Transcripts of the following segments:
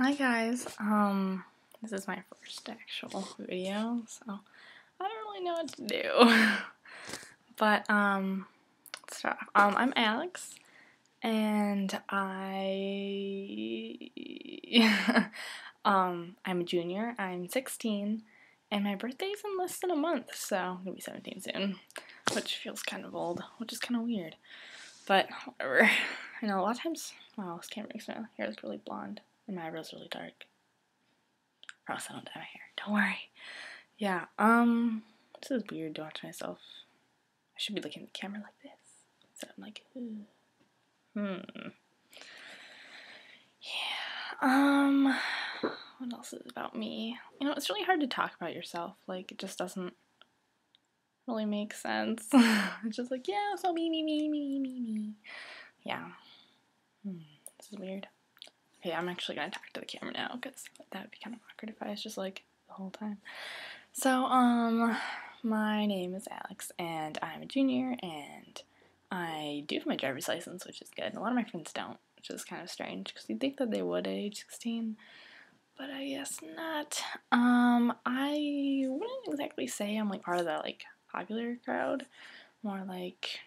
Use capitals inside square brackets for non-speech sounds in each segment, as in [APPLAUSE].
Hi guys, um, this is my first actual video, so I don't really know what to do. [LAUGHS] but, um, off. Um, I'm Alex, and I, [LAUGHS] um, I'm a junior, I'm 16, and my birthday's in less than a month, so I'm gonna be 17 soon, which feels kind of old, which is kind of weird. But, whatever. [LAUGHS] I know a lot of times, wow, this camera makes my hair look really blonde. And my eyebrow's really dark. Else I don't dye my hair. Don't worry. Yeah, um, this is weird to watch myself. I should be looking at the camera like this. So I'm like, hmm. Yeah, um, what else is about me? You know, it's really hard to talk about yourself. Like, it just doesn't really make sense. [LAUGHS] it's just like, yeah, so me, me, me, me, me, me. Yeah. Hmm, this is weird. Okay, I'm actually gonna talk to the camera now because that would be kind of awkward if I was just like the whole time. So, um, my name is Alex and I'm a junior and I do have my driver's license, which is good. A lot of my friends don't, which is kind of strange because you'd think that they would at age 16, but I guess not. Um, I wouldn't exactly say I'm like part of that like popular crowd, more like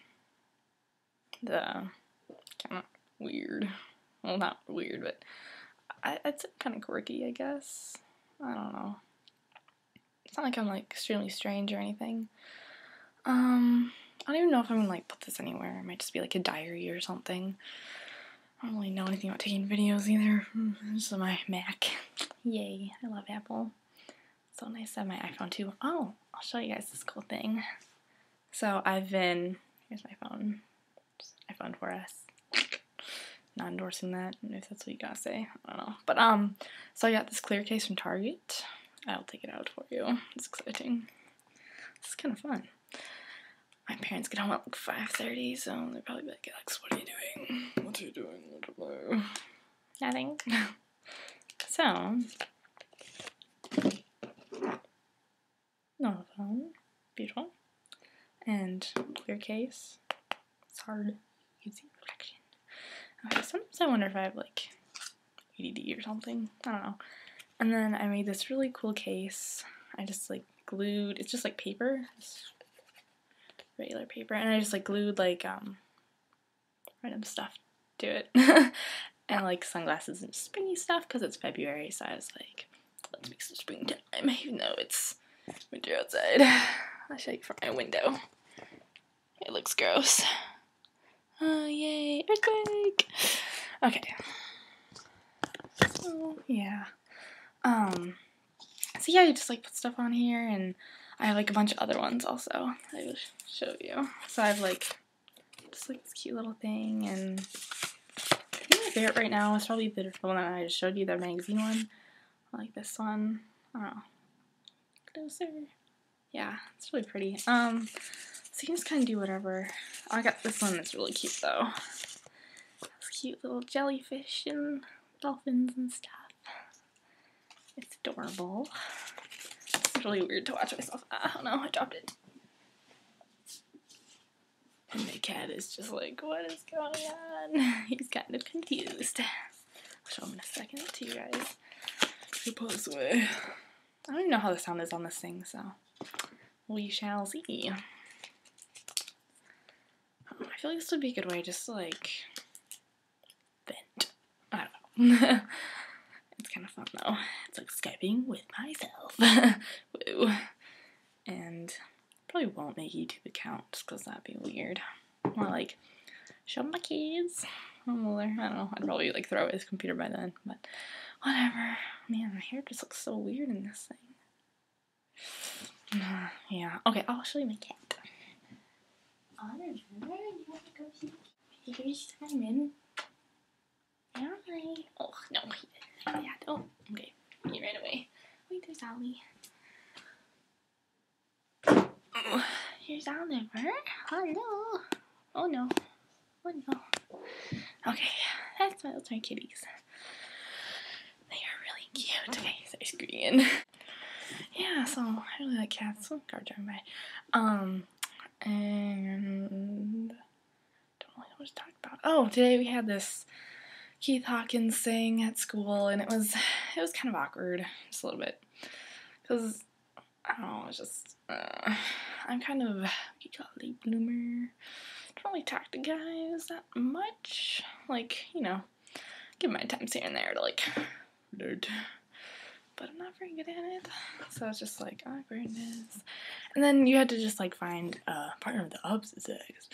the kind of weird well, not weird, but I, it's kind of quirky, I guess. I don't know. It's not like I'm like extremely strange or anything. Um, I don't even know if I'm gonna like put this anywhere. It might just be like a diary or something. I don't really know anything about taking videos either. This is my Mac. [LAUGHS] Yay, I love Apple. So nice to have my iPhone too. Oh, I'll show you guys this cool thing. So I've been, here's my phone, iPhone 4S not endorsing that if that's what you gotta say i don't know. But um so i got this clear case from target. I'll take it out for you. It's exciting. It's kind of fun. My parents get home at like 5.30 so they're probably like alex what are you doing? What are you doing? I don't know nothing. [LAUGHS] So no phone beautiful. And clear case. It's hard. You can see reflection sometimes I wonder if I have like ADD or something. I don't know. And then I made this really cool case. I just like glued, it's just like paper, just regular paper, and I just like glued like um random stuff to it. [LAUGHS] and like sunglasses and springy stuff because it's February, so I was like, let's make some springtime, [LAUGHS] even though it's winter outside. [SIGHS] I'll show you from my window. It looks gross. Oh, yay, earthquake! Okay. So, yeah. Um, so yeah, you just like put stuff on here, and I have like a bunch of other ones also I will show you. So I have like, just like this cute little thing, and I think my favorite right now is probably the one that I just showed you, the magazine one. I like this one. I don't know. Closer. Yeah, it's really pretty. Um, you can just kind of do whatever. Oh, I got this one that's really cute though. This cute little jellyfish and dolphins and stuff. It's adorable. It's really weird to watch myself. Ah, oh no, I dropped it. And my cat is just like, what is going on? [LAUGHS] He's kind of confused. I'll show him in a second to you guys. You. I don't even know how the sound is on this thing, so we shall see. I feel like this would be a good way just to like vent. I don't know. [LAUGHS] it's kind of fun though. It's like Skyping with myself. [LAUGHS] Woo. And probably won't make YouTube account just because that'd be weird. More like, show my kids. I don't know. I'd probably like throw away this computer by then, but whatever. Man, my hair just looks so weird in this thing. [SIGHS] yeah. Okay, I'll show you my cat. Oliver, you want to go see Here's Simon. Hi. Oh, no. Yeah, don't. Okay, he ran away. Wait, there's Ollie. Oh, here's Oliver. Hello. Oh, no. Oh, no. Okay, that's my little kitties. They are really cute. Okay, so screen. [LAUGHS] yeah, so I really like cats. Oh, driving by. Um, and don't really know what to talk about. Oh, today we had this Keith Hawkins sang at school, and it was it was kind of awkward, just a little bit, because I don't know, it's just uh, I'm kind of you call it late bloomer. Don't really talk to guys that much, like you know, give my times here and there to like flirt but I'm not very good at it. [LAUGHS] So it's just like awkwardness. And then you had to just like find a partner of the opposite sex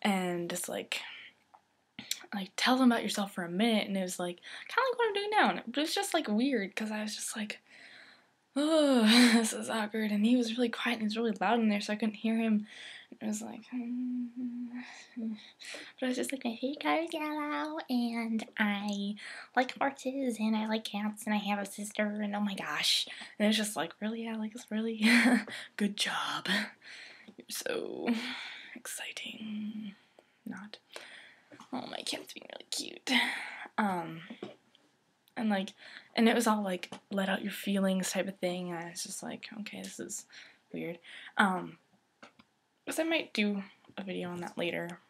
and just like like tell them about yourself for a minute and it was like kind of like what I'm doing now. And it was just like weird because I was just like, oh, [SIGHS] this is awkward. And he was really quiet and he was really loud in there so I couldn't hear him. It was like, but I was just like, my favorite color is yellow, and I like horses, and I like cats, and I have a sister, and oh my gosh. And it was just like, really, Alex, really? [LAUGHS] Good job. You're so exciting. Not. Oh, my cat's being really cute. Um, and like, and it was all like, let out your feelings type of thing, and I was just like, okay, this is weird. Um, because I might do a video on that later.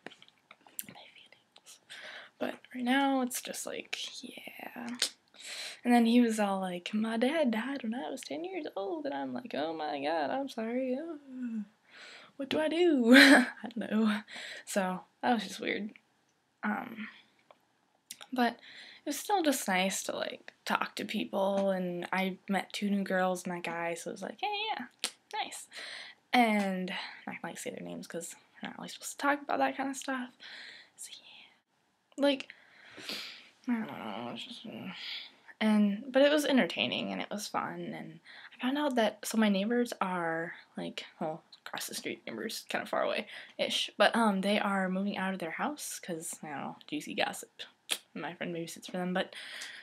But right now, it's just like, yeah. And then he was all like, my dad died when I was 10 years old. And I'm like, oh my god, I'm sorry. [SIGHS] What do I do? [LAUGHS] I don't know. So, that was just weird. Um, but was still just nice to like talk to people. And I met two new girls and that guy, so it was like, hey, yeah, nice and I'm not like say their names because we're not really supposed to talk about that kind of stuff. So yeah, like I don't know, just, uh, and but it was entertaining and it was fun and I found out that so my neighbors are like well across the street neighbors kind of far away ish but um they are moving out of their house because I don't know juicy gossip my friend babysits for them, but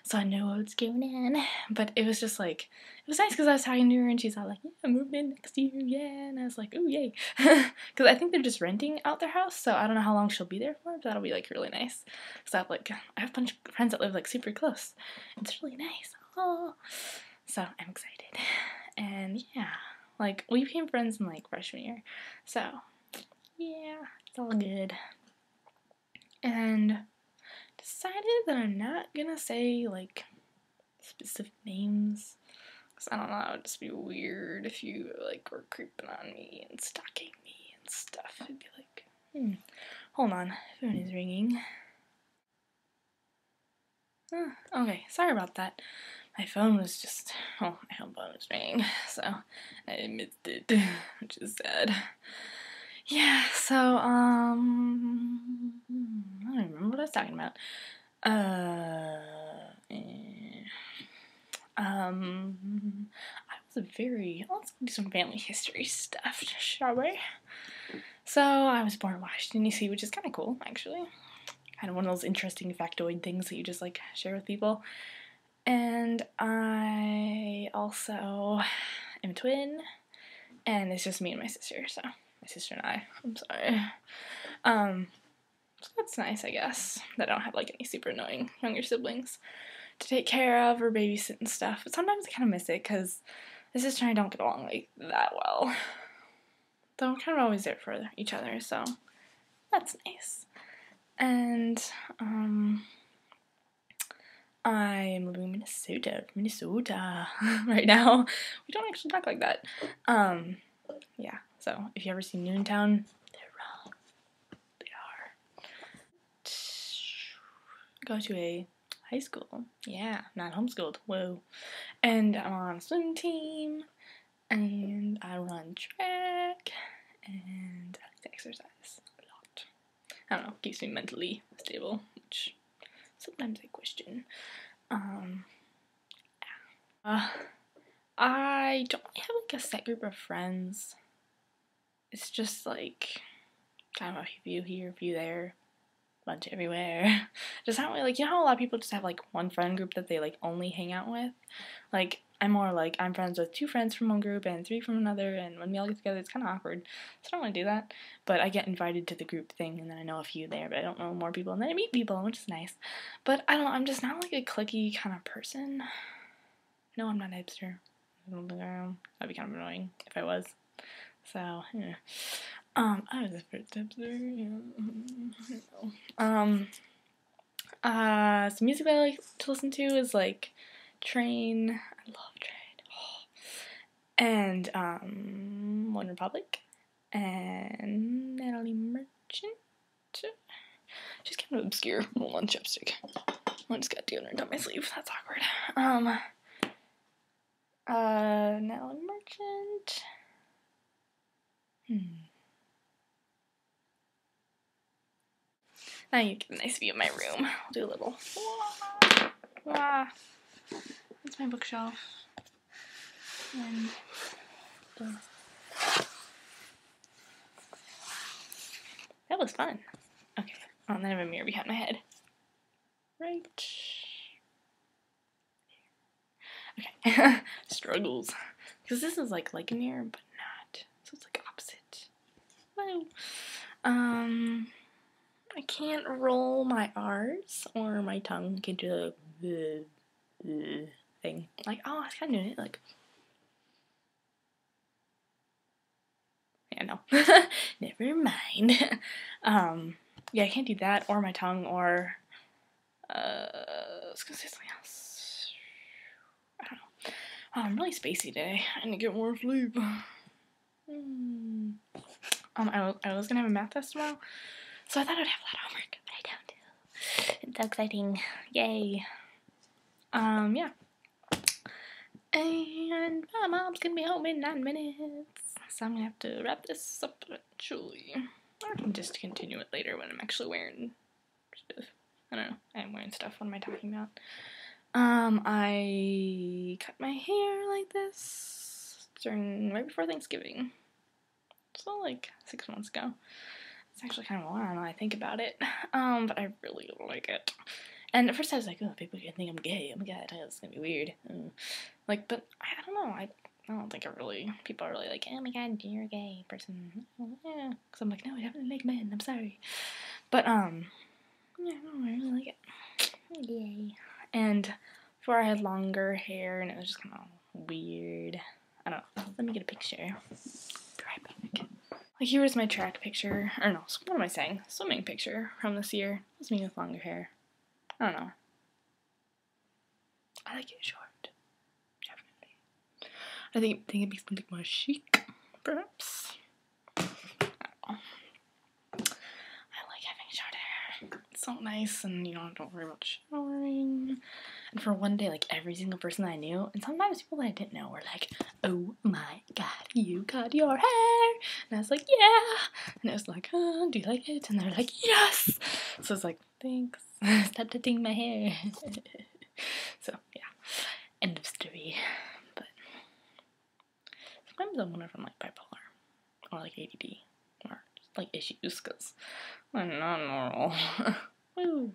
so I know what's going on. But it was just like it was nice because I was talking to her and she's all like, "Yeah, I'm moving in next year, yeah," and I was like, "Oh yay," [LAUGHS] because I think they're just renting out their house, so I don't know how long she'll be there for, but that'll be like really nice. Because I have like I have a bunch of friends that live like super close. It's really nice. Oh, so I'm excited, and yeah, like we became friends in like freshman year, so yeah, it's all good. And decided that I'm not gonna say like specific names. Cause I don't know, it would just be weird if you like were creeping on me and stalking me and stuff. It'd be like, hmm, hold on, phone is ringing. Oh, okay, sorry about that. My phone was just, oh, my phone was ringing, [LAUGHS] so I missed it, [LAUGHS] which is sad. Yeah, so, um, I don't remember what I was talking about. Uh, eh, um, I was a very, let's do some family history stuff, shall we? So, I was born in Washington, D.C., which is kind of cool, actually. Kind of one of those interesting factoid things that you just, like, share with people. And I also am a twin, and it's just me and my sister, so my sister and I. I'm sorry. Um, so that's nice, I guess, that I don't have like any super annoying younger siblings to take care of or babysit and stuff. But sometimes I kind of miss it because my sister and I don't get along like that well. Though we're kind of always there for each other, so that's nice. And um, I'm living in Minnesota, Minnesota [LAUGHS] right now. We don't actually talk like that. Um, yeah. So if you ever see Noontown, they're wrong. They are. Go to a high school. Yeah, not homeschooled. Whoa. And I'm on a swim team, and I run track, and I like to exercise a lot. I don't know, keeps me mentally stable, which sometimes I question. Um, yeah. Uh, I don't have like a set group of friends it's just like of a few here, a few there, bunch everywhere. [LAUGHS] just not really like you know how a lot of people just have like one friend group that they like only hang out with. Like I'm more like I'm friends with two friends from one group and three from another, and when we all get together, it's kind of awkward. So I don't want to do that. But I get invited to the group thing, and then I know a few there, but I don't know more people, and then I meet people, which is nice. But I don't. I'm just not like a clicky kind of person. No, I'm not a hipster. I don't think I am. That'd be kind of annoying if I was. So, yeah. Um, I was a step there. Yeah. Um, Uh, some music I like to listen to is like Train. I love Train. [GASPS] And um, One Republic and Natalie Merchant. She's kind of obscure. Hold on, chapstick. I just got deodorant on my sleeve. That's awkward. Um, uh, Natalie Merchant. Hmm. Now you get a nice view of my room. I'll do a little. Wah, That's my bookshelf. And that was fun. Okay. Oh, and then I have a mirror behind my head. Right. Okay. [LAUGHS] Struggles. Because this is like like a mirror, but not. So it's like opposite. Um. I can't roll my R's or my tongue can do the uh, thing. Like, oh, I kind of doing it. Like, yeah, no. [LAUGHS] Never mind. [LAUGHS] um, yeah, I can't do that or my tongue or, uh, I was gonna say something else. I don't know. Oh, I'm really spacey today. I need to get more sleep. [SIGHS] Hmm. Um, I was, I was gonna have a math test tomorrow. So I thought I'd have a lot of homework, but I don't. It's so exciting. Yay. Um, yeah. And my mom's gonna be home in nine minutes. So I'm gonna have to wrap this up eventually. Or I can just continue it later when I'm actually wearing stuff. I don't know. I'm wearing stuff. What am I talking about? Um, I cut my hair like this during right before Thanksgiving. So like six months ago. It's actually kind of wild when I think about it. [LAUGHS] Um, but I really like it. And at first I was like, oh, people can think I'm gay. Oh my god, it's gonna be weird. Mm. Like, but I don't know. I, I don't think I really. People are really like, oh my god, you're a gay person. Oh, yeah, because I'm like, no, I definitely like men. I'm sorry. But um, yeah, no, I really like it. Yay. And before I had longer hair, and it was just kind of weird. I don't know. Let me get a picture. Be. Like here's my track picture, or no, what am I saying? Swimming picture from this year. It's me with longer hair. I don't know. I like it short. Definitely. I think, think it makes me look more chic, perhaps. I don't know. I like having short hair. It's so nice, and you know, I don't worry about showering. And for one day, like every single person I knew, and sometimes people that I didn't know were like, "Oh my god, you cut your hair!" And I was like, "Yeah," and it was like, oh, "Do you like it?" And they're like, "Yes." So it's like, "Thanks." [LAUGHS] Stop touching my hair. [LAUGHS] so yeah, end of story. But sometimes I wonder if I'm like bipolar or like ADD or like issues because I'm not normal. [LAUGHS] Woo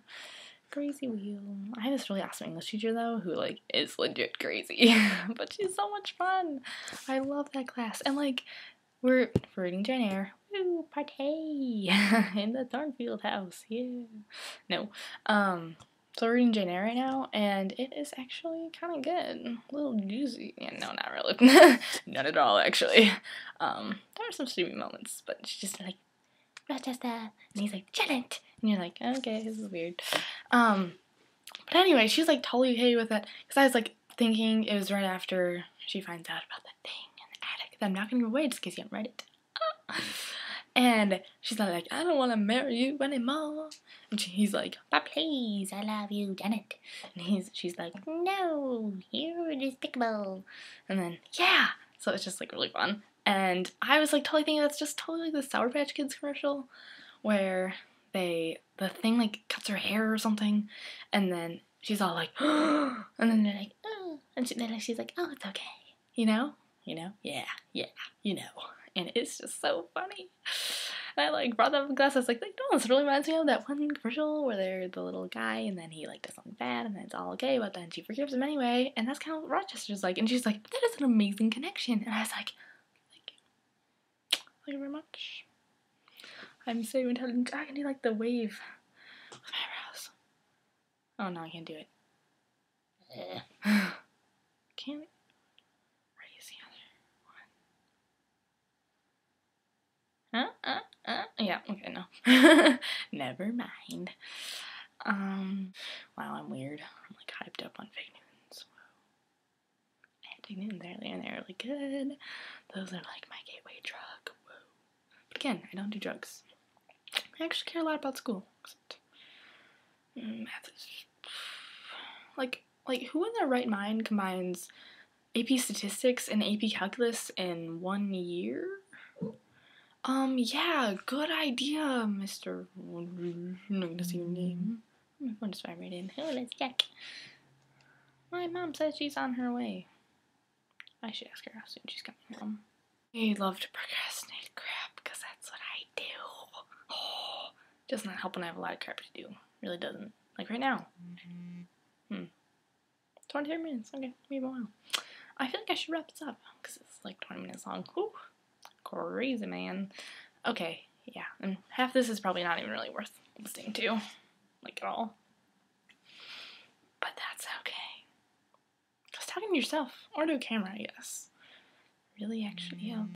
crazy wheel. I have this really awesome English teacher though who like is legit crazy, [LAUGHS] but she's so much fun. I love that class, and like we're, we're reading Jane Eyre. Woo, party [LAUGHS] in the Thornfield house. Yeah. No. Um. So we're reading Jane Eyre right now, and it is actually kind of good. A little juicy. Yeah, no, not really. [LAUGHS] not at all, actually. Um, there are some steamy moments, but she's just like, Rochester, and he's like, Janet, and you're like, okay, this is weird. Um, but anyway, she's like totally okay with it because I was like thinking it was right after she finds out about that thing in the attic that I'm not gonna give away just in case you haven't read it. [LAUGHS] and she's not like, I don't want to marry you anymore. And she, he's like, but please, I love you, Janet. And he's, she's like, no, you're despicable. And then, yeah. So it's just like really fun. And I was like totally thinking that's just totally like the Sour Patch Kids commercial where they the thing like cuts her hair or something, and then she's all like, [GASPS] and then they're like, oh, and then she's like, oh, it's okay, you know, you know, yeah, yeah, you know, and it's just so funny. And I like brought up in class. I was like, like, no, this really reminds me of that one commercial where they're the little guy and then he like does something bad and then it's all okay, but then she forgives him anyway, and that's kind of what Rochester's like. And she's like, that is an amazing connection. And I was like, thank you, thank you very much. I'm so intelligent. I can do like the wave with my eyebrows. Oh no, I can't do it. [SIGHS] can't raise the other one. Uh, uh, uh. Yeah, okay, no. [LAUGHS] Never mind. Um, wow, I'm weird. I'm like hyped up on fake news. And fake news earlier, and they're really good. Those are like my gateway drug. Whoa. But again, I don't do drugs. I actually care a lot about school. Except, mm, math is [SIGHS] like like who in their right mind combines AP statistics and AP calculus in one year? Um, yeah, good idea, Mr. I'm not gonna see your name. To spy right in. Oh, let's check. My mom says she's on her way. I should ask her how soon she's coming home. I love to procrastinate crap because that's what I do. Oh, [GASPS] does not help when I have a lot of crap to do. Really doesn't. Like right now. Hmm. 23 minutes. Okay, maybe a while. I feel like I should wrap this up because it's like 20 minutes long. Whew. Crazy, man. Okay, yeah, and half this is probably not even really worth listening to, like at all. But that's okay. Just talking to yourself or to a camera, I guess, really actually helps.